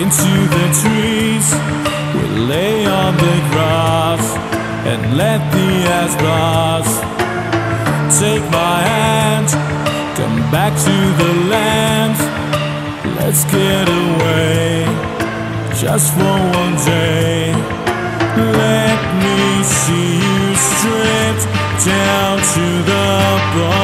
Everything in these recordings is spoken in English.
Into the trees. We'll lay on the grass and let the blast. Take my hand, come back to the land. Let's get away just for one day. Let me see you stripped down to the bone.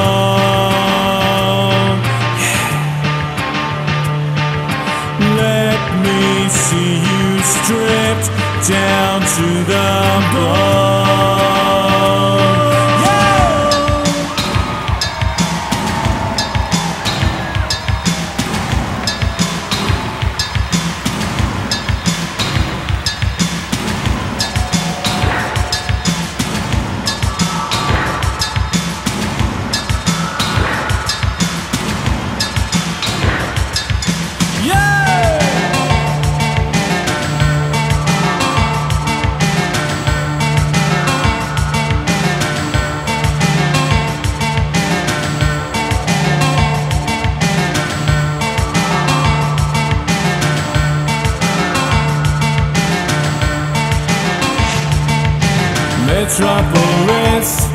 Metropolis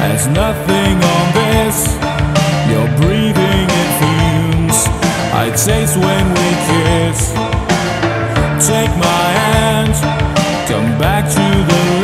has nothing on this. You're breathing in fumes. I taste when we kiss. Take my hand, come back to the